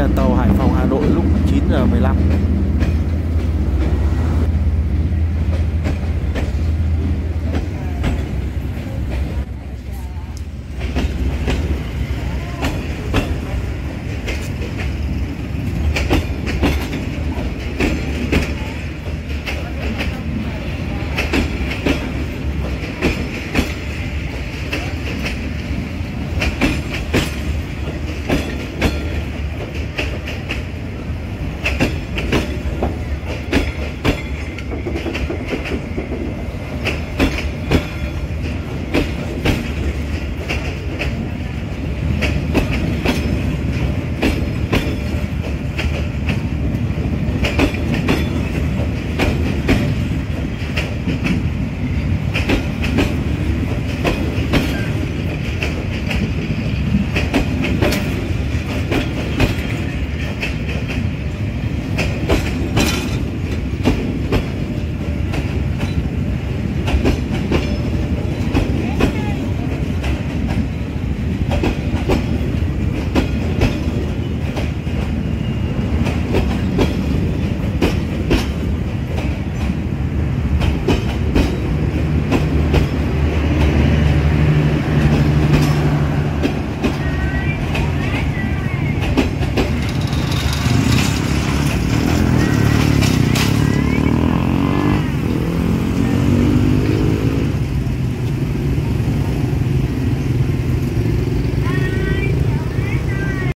là tàu Hải Phòng Hà Nội lúc 9 giờ 15